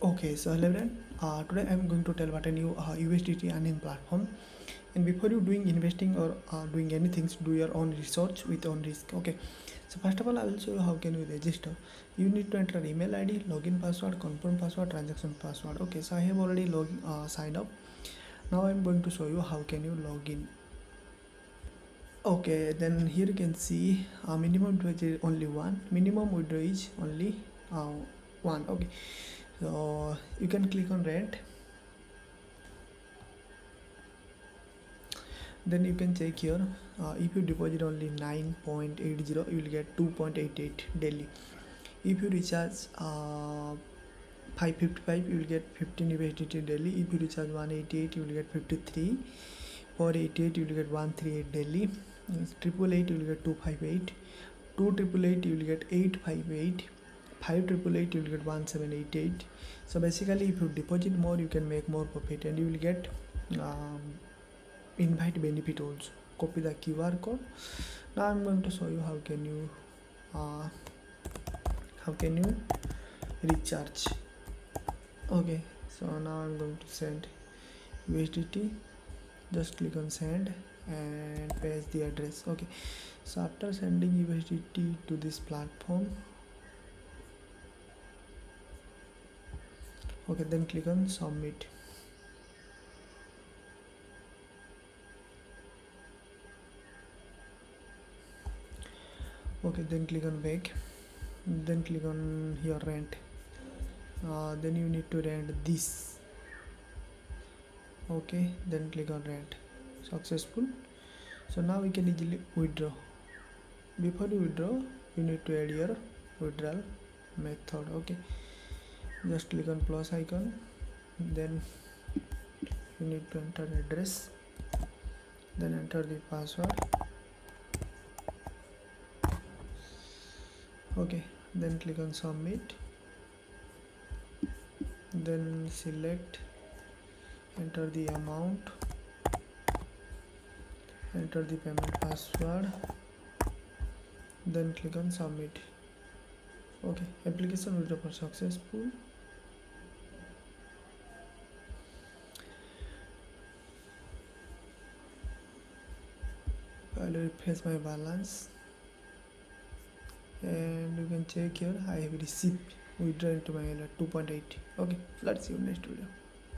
okay so hello everyone uh, today i'm going to tell about a new uh, usdt earning platform. And before you doing investing or uh, doing anything do your own research with own risk okay? So first of all i will show you how can you register? You need to enter email id login password confirm password transaction password okay? So i have already log uh, signed up. Now i'm going to show you how can you log in. Okay then here you can see uh, minimum is only one minimum withdrawal is only uh, one okay so you can click on rent then you can check here uh, if you deposit only 9.80 you will get 2.88 daily. If you recharge uh, 555 you will get 15 USDT daily. If you recharge 188 you will get 53 488 you will get 138 daily. Triple eight you will get 258 two triple eight you will get 858 5 triple eight you will get 1788 so basically if you deposit more you can make more profit and you will get um, invite benefit also. Copy the qr code. Now i'm going to show you how can you uh, how can you recharge. Okay so now i'm going to send usdt just click on send and paste the address. Okay so after sending usdt to this platform okay then click on submit. Okay then click on back. Then click on your rent. Uh, then you need to rent this. Okay then click on rent. Successful. So now we can easily withdraw. Before you withdraw you need to add your withdrawal method. Okay just click on plus icon then you need to enter address then enter the password. Okay then click on submit then select enter the amount enter the payment password then click on submit. Okay application withdrawal successful I'll refresh my balance. And you can check here I have received withdrawn to my wallet 2.8 okay let's see you next video